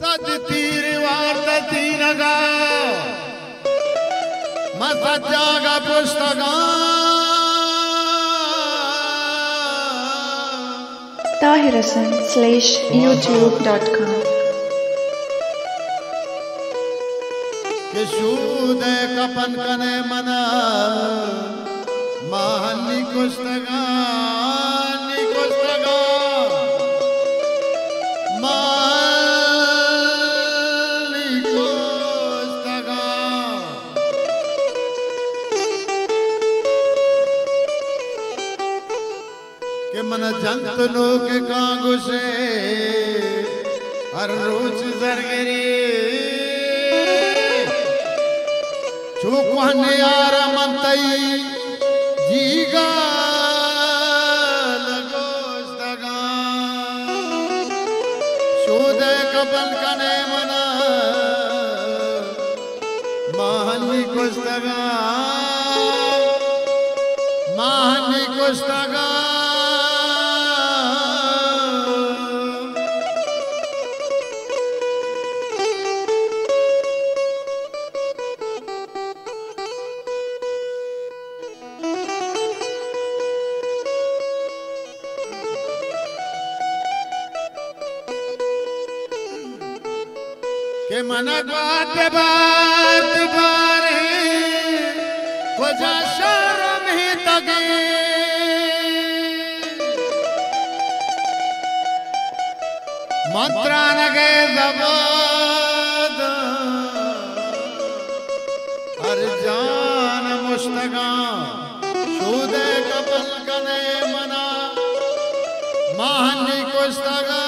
सज तीर वार्त तीनग मसज्जाग पुस्तक। शूद कपन कने मना महानी कुश्तगा मन जंतनो के कांगो से हर रोज जरगरी। चुकने यार मंतई जीगा कने मना, महनी कुस्तगा महनी कुस्तगा के मन बात बात बारे, खोजा शर्म ही तगे। मंत्रान के जबाद, हर जान मुस्तगा शूदे कपल कने मना, महानी कुस्तगा।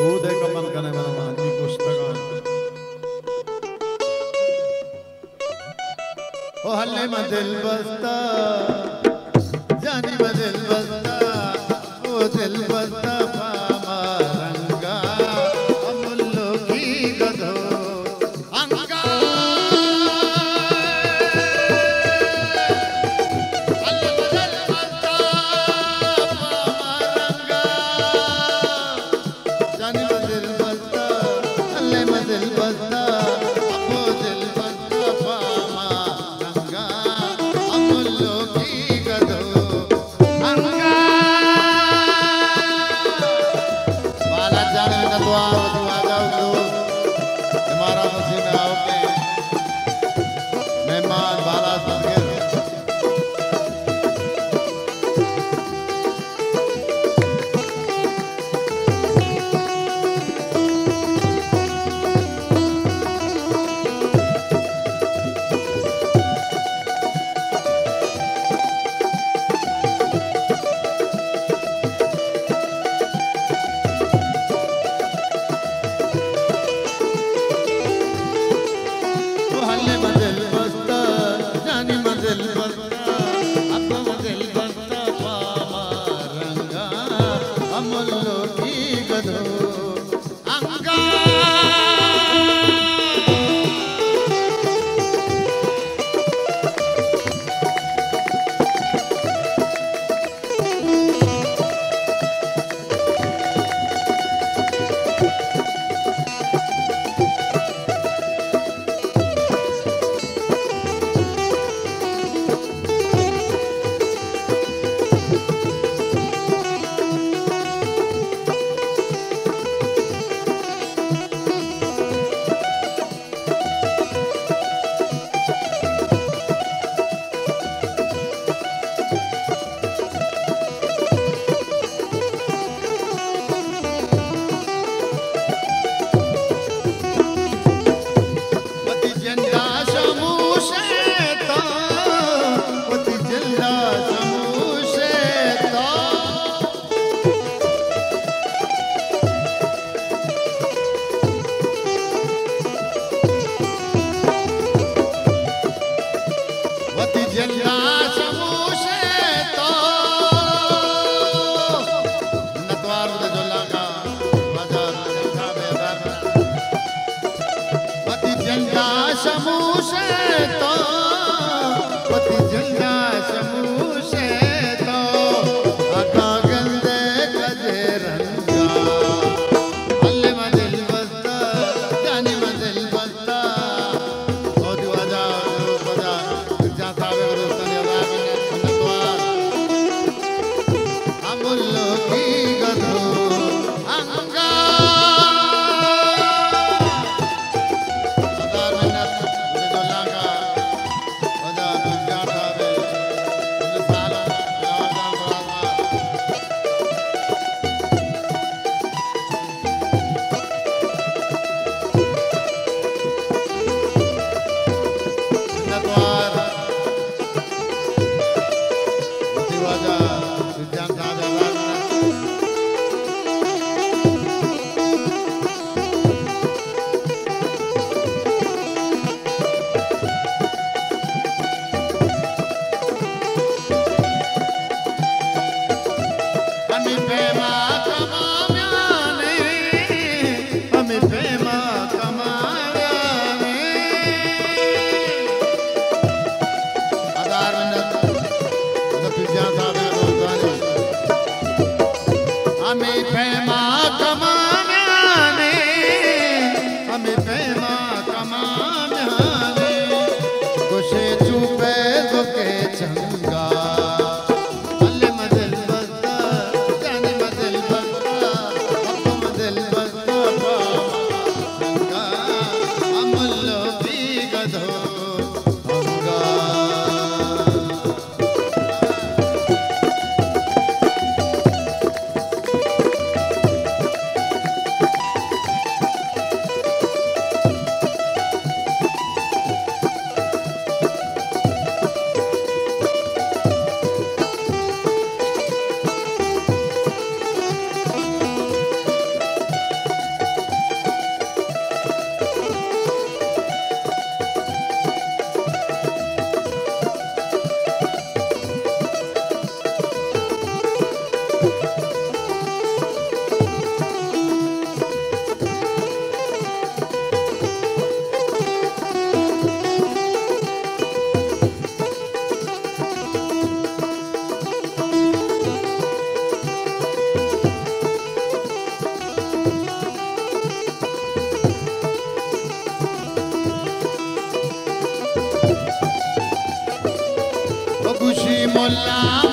शूद कमल कने मना मानी पुस्तक ओ हल्ले में दिल बसता जानी में दिल बसता ओ दिल बसता भी মোল্লা